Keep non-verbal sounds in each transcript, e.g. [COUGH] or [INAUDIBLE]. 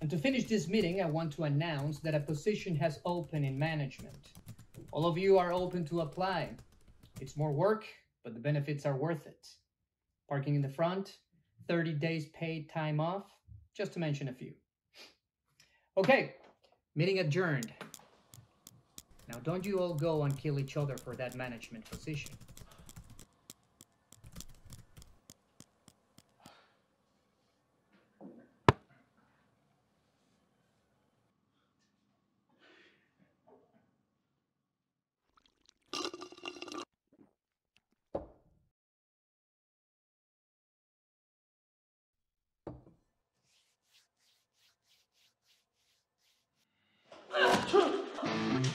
And to finish this meeting, I want to announce that a position has opened in management. All of you are open to apply. It's more work, but the benefits are worth it. Parking in the front, 30 days paid time off, just to mention a few. Okay, meeting adjourned. Now, don't you all go and kill each other for that management position.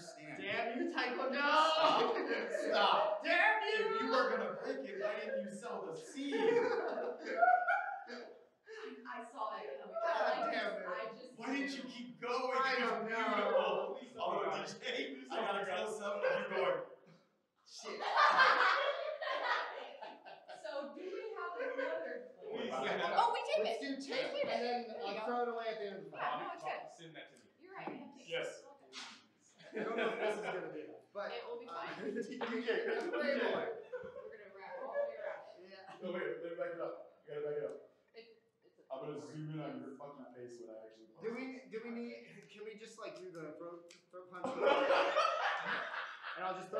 understand. Damn you, Taekwondo! Stop. Stop. Damn you! If you were gonna break it, why didn't you sell the seed? [LAUGHS] I saw that coming. God I damn just, it. I just Why didn't you keep going? I It was don't know. beautiful. Please Oh, don't. DJ, I got a close up of you going. Shit. [LAUGHS] so do we have another? Yeah. Oh, we did Let's it. do We tape, did and then uh, I'll throw it away at the end of the Yeah, no, it's. Send that to me. You're right. we have. Yes. I don't know if this is gonna be enough, but It will be uh, fine. DJ, Don't worry DJ. We're gonna wrap it. We're gonna wrap it. Yeah. No, wait, let me back it up. You gotta back it up. It, it's a I'm gonna zoom in on your fucking face when I actually. Do we do we need? Can we just like do the throat throat punch? [LAUGHS] and I'll just throw it away.